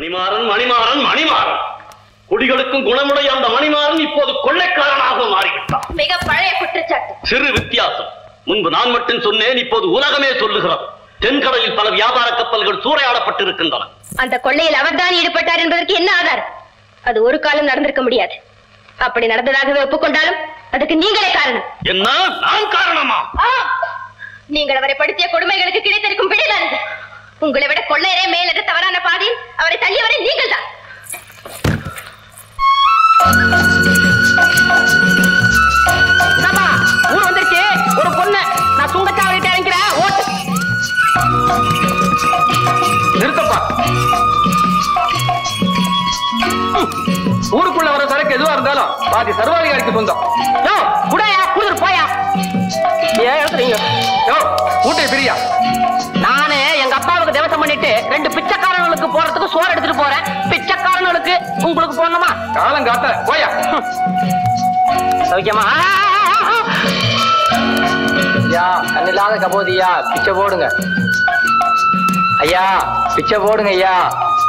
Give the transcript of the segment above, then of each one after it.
மணிமாறன் மணிமாறன் மணிமாறன். குடிகளுக்கும் குணமுடைய அந்த மணிமாறன் இப்போது கொள்ளைக்காரனாக மாறிவிட்டான். மிக பழைய குற்றச்சாட்டு. சிறு வித்தியாசம். முன்பு நான் மட்டும் சொன்னேன் இப்போது உலகமே சொல்லுகிறது. தென்கடலில் பல வியாபார கப்பல்கள் சூறையாடப்பட்டிருக்கின்றன. அந்த கொள்ளையில் அவர்தான் ஈடுபட்டார் என்பதற்கு என்ன ஆதாரம்? அது ஒரு காலம் நடந்திருக்க முடியாது. அப்படி நடந்ததாகவே ஒப்புக்கொண்டாலும் அதுக்கு நீங்களே காரணம். என்ன? நான் காரணமா. நீங்கள் அவரை படுத்திய கொடுமைகளுக்கு கிடைத்திருக்கும் பிழைதான் உங்களை விட கொள்ளையரே மேலது தவறான பாதையில் அவரை தள்ளியவரை நீங்கள் தான் ஊர் ஒரு பொண்ணு. நான் சுங்கச்சாவடி இறங்கிறேன் ஓட்டு நிறுத்தப்பா. ஊருக்குள்ள வர சரக்கு எதுவா இருந்தாலும் பாதி சர்வாதிகாரிக்கு சொந்தம். யோ குடையா குளிர் போயா. ஏன் எழுத்துறீங்க யோ பிரியா. பிச்சைக்காரங்களுக்கு உங்களுக்கு போடணுமா? காலம் காத்த போயா. சௌக்கியமா? ஐயா கண்ணில்லாத கபோதியா பிச்சை போடுங்க. ஐயா பிச்சை போடுங்க ஐயா.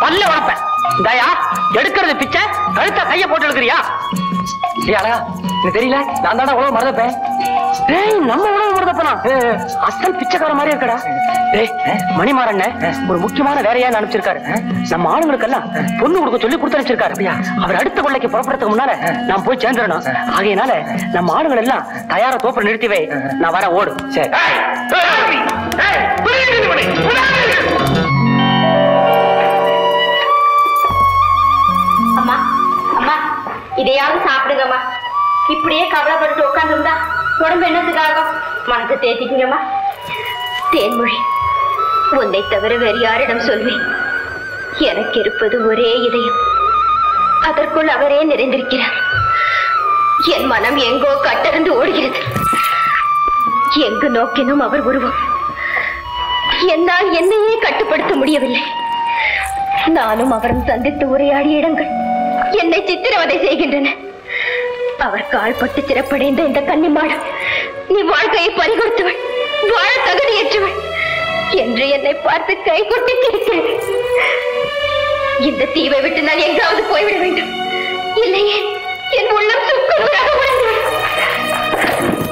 பல்ல உடப்பேன். இந்தாயா எடுக்கிறது பிச்சை கழுத்த கைய போட்டு எடுக்கிறியா அழகா. தெரியல. நான் தானே உழவு மறந்துப்பேன் டேய் நம்ம உணவு மருதப்பனா அசல் பிச்சைக்கார மாதிரி இருக்கடா. டேய் மணிமாறண்ண ஒரு முக்கியமான வேலையா அனுப்பிச்சிருக்காரு. நம்ம ஆளுங்களுக்கெல்லாம் பொண்ணு கொடுக்க சொல்லி கொடுத்து அனுப்பிச்சிருக்காரு. அவர் அடுத்த கொள்ளைக்கு புறப்படுறதுக்கு முன்னால நான் போய் சேர்ந்துடணும். ஆகையினால நம்ம ஆளுங்கள் எல்லாம் தயாரா வை நான் வர ஓடு. சரி. அம்மா அம்மா இதையாவது சாப்பிடுங்கம்மா. இப்படியே கவலைப்பட்டு உட்காந்துருந்தா உடம்பு என்னத்துக்காகும்? மனசை தேத்திக்கங்கம்மா. தேன்மொழி உன்னை தவிர வேறு யாரிடம் சொல்வேன். எனக்கு இருப்பது ஒரே இதயம். அதற்குள் அவரே நிறைந்திருக்கிறார். என் மனம் எங்கோ கட்டறிந்து ஓடுகிறது. எங்கு நோக்கினும் அவர் உருவம். என்னால் என்னையே கட்டுப்படுத்த முடியவில்லை. நானும் அவரும் சந்தித்து உரையாடிய இடங்கள் என்னை சித்திரவதை செய்கின்றன. அவர் கால்பட்டு சிறப்படைந்த இந்த கன்னிமாடம் நீ வாழ்க்கையை பறிகொடுத்தவள் வாழ தகுதியற்றவள் என்று என்னை பார்த்து கை கொட்டி சிரிக்கிறது இந்த தீவை விட்டு நான் எங்காவது போய்விட வேண்டும். இல்லையே என் உள்ளம் சுக்குநூறாக.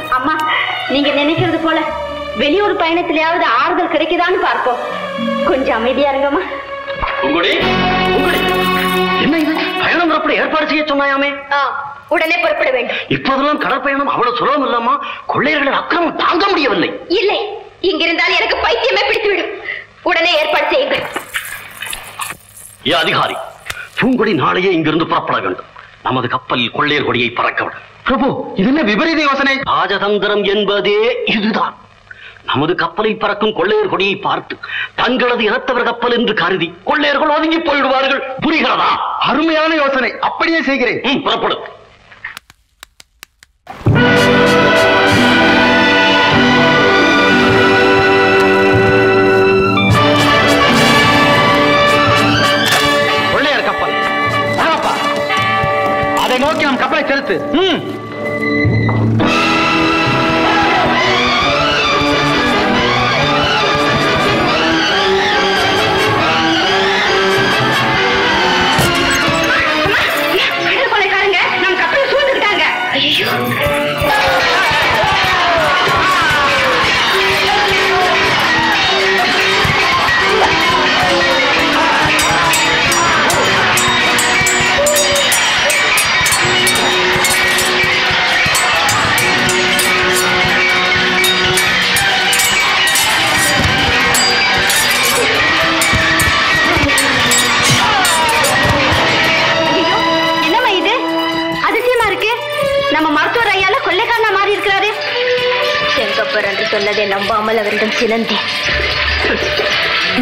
அம்மா நீங்க நினைக்கிறது போல வெளியூர் பயணத்திலேயாவது ஆறுதல் கிடைக்குதான்னு பார்ப்போம். கொஞ்சம் அமைதியா இருங்கம்மா. உங்களுடைய என்ன இது? பயணம் ஏற்பாடு செய்ய சொன்னாயாமே? ஆ, உடனே புறப்பட வேண்டும். இப்போதெல்லாம் கடற்பயணம் அவ்வளவு சுலபம் இல்லாமா கொள்ளையர்களின் அக்கிரமம் தாங்க முடியவில்லை. இல்லை. இங்கிருந்தால் எனக்கு பைத்தியமே பிடித்துவிடும். உடனே ஏற்பாடு செய்யுங்கள். ஏ அதிகாரி பூங்கொடி நாளையே இங்கிருந்து புறப்பட வேண்டும். நமது கப்பலில் கொள்ளையர் கொடியை பறக்க விடும். பிரபு இது என்ன விபரீத யோசனை? ராஜதந்திரம் என்பதே இதுதான். நமது கப்பலில் பறக்கும் கொள்ளையர் கொடியை பார்த்து தங்களது இனத்தவர் கப்பல் என்று கருதி கொள்ளையர்கள் ஒதுங்கி போய்விடுவார்கள் புரிகிறதா? அருமையான யோசனை. அப்படியே செய்கிறேன். ம், புறப்படு கொள்ளையர் கப்பல் ஆமாப்பா அதை நோக்கி நம் கப்பலை செலுத்து. you. செங்கப்பர் என்று சொன்னதை நம்பாமல் அவரிடம் சினந்தேன்.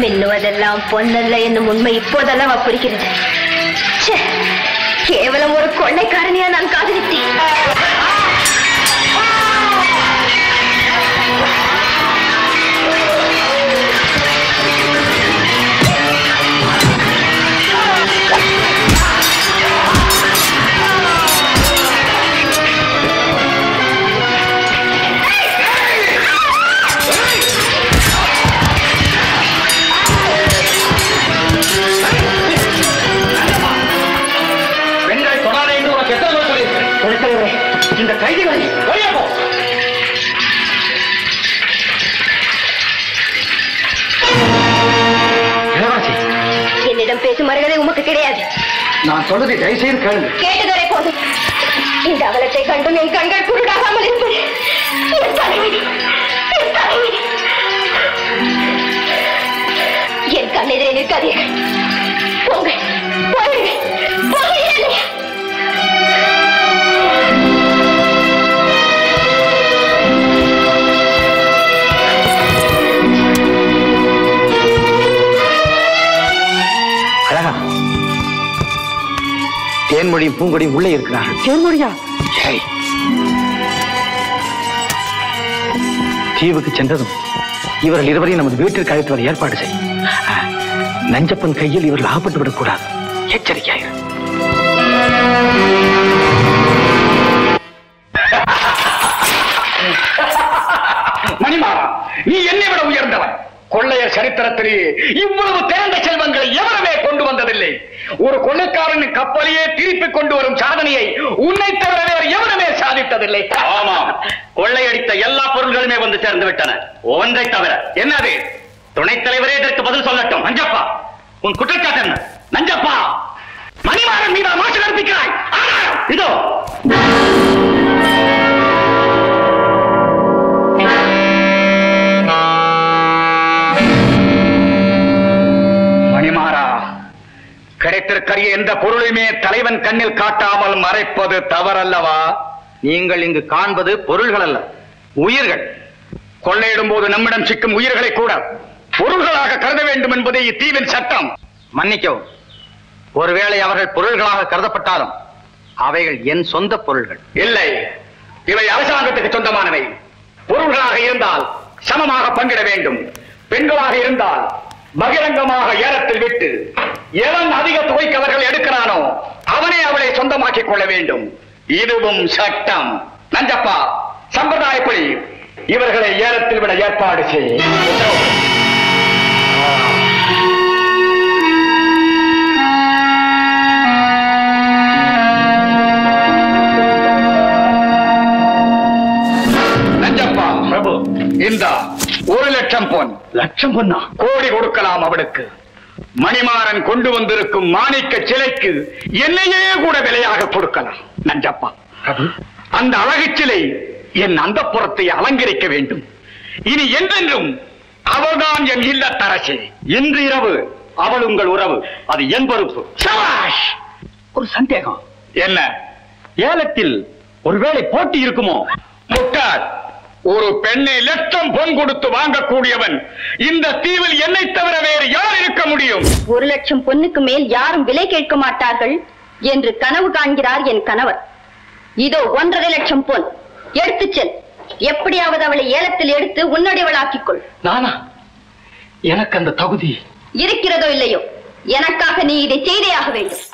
மின்னுவதெல்லாம் பொன்னல்ல என்னும் உண்மை இப்போதெல்லாம் புரிகிறது ச்சே, கேவலம் ஒரு கொள்ளைக்காரனியா நான் காதலித்தேன். போ இளவரசி என்னிடம் பேசும் மரியாதை உமக்கு கிடையாது. நான் சொல்றதை தயவு செய்து கேளுங்க கேட்டதரை போதும். இந்த அவலத்தை கண்டும் என் கண்கள் குருடாகாமல் இருப்பது. என் கண்ணெதிரே நிற்காதீர்கள். தேன்மொழியும் பூங்கொடியும் உள்ளே இருக்கிறார்கள் தேன்மொழியா. தீவுக்கு சென்றதும் இவர்கள் இருவரையும் நமது வீட்டிற்கு அழைத்து வர ஏற்பாடு செய். நஞ்சப்பன் கையில் இவர்கள் ஆகப்பட்டு விடக்கூடாது. எச்சரிக்கையாயிரு. மணிமாறா நீ என்னை விட உயர்ந்தவன். கொள்ளையர் சரித்திரத்திலேயே இவ்வளவு கொண்டு வந்ததில்லை ஒரு கொள்ளைக்காரன் கப்பலையே திருப்பி கொண்டு வரும் சாதனையை உன்னை தவிர வேறு எவருமே சாதித்ததில்லை. ஆமாம் கொள்ளையடித்த எல்லா பொருள்களுமே வந்து சேர்ந்து விட்டன. ஒன்றை தவிர என்னது? துணைத் தலைவரே இதற்கு பதில் சொல்லட்டும். நஞ்சப்பா உன் குற்றச்சாட்டு என்ன? நஞ்சப்பா மணிமாறன் மீதா மாற்று கற்பிக்கிறாய் இதோ. ஆகிய எந்த பொருளையுமே தலைவன் கண்ணில் காட்டாமல் மறைப்பது தவறல்லவா? நீங்கள் இங்கு காண்பது பொருள்கள் அல்ல உயிர்கள். கொள்ளையிடும் போது நம்மிடம் சிக்கும் உயிர்களை கூட பொருள்களாக கருத வேண்டும் என்பதே இத்தீவின் சட்டம். மன்னிக்கவும் ஒருவேளை அவர்கள் பொருள்களாக கருதப்பட்டாலும் அவைகள் என் சொந்த பொருள்கள். இல்லை இவை அரசாங்கத்துக்கு சொந்தமானவை. பொருள்களாக இருந்தால் சமமாக பங்கிட வேண்டும். பெண்களாக இருந்தால் பகிரங்கமாக ஏலத்தில் விட்டு எவன் அதிக தொகைக்கு அவர்கள் எடுக்கிறானோ அவனே அவளை சொந்தமாக்கிக் கொள்ள வேண்டும். இதுவும் சட்டம். நஞ்சப்பா சம்பிரதாயப்படி இவர்களை ஏலத்தில் விட ஏற்பாடு செய். லட்சம் பொன். லட்சம் பொண்ணா கோடி கொடுக்கலாம் அவளுக்கு மணிமாறன் கொண்டு வந்திருக்கும் மாணிக்க சிலைக்கு என்னையே கூட விலையாக கொடுக்கலாம். நஞ்சப்பா. அந்த அழகு சிலை என் அந்த புறத்தை அலங்கரிக்க வேண்டும். இனி என்றென்றும் அவள்தான் என் இல்லத்தரசி. இன்று இரவு அவள் உங்கள் உறவு. அது என் பொறுப்பு. ஒரு சந்தேகம். என்ன? ஏலத்தில் ஒருவேளை போட்டி இருக்குமோ? முட்டாள். ஒரு பெண்ணை லட்சம் பொன் கொடுத்து வாங்கக்கூடியவன் இந்த தீவில் என்னை தவிர வேறு யார் இருக்க முடியும்? ஒரு லட்சம் பொன்னுக்கு மேல் யாரும் விலை கேட்க மாட்டார்கள் என்று கனவு காண்கிறார் என் கணவர். இதோ ஒன்றரை லட்சம் பொன். எடுத்துச் செல். எப்படியாவது அவளை ஏலத்தில் எடுத்து உன்னுடையவளாக்கிக் கொள். நானா? எனக்கு அந்த தகுதி. இருக்கிறதோ இல்லையோ? எனக்காக நீ இதை செய்தே ஆக வேண்டும்.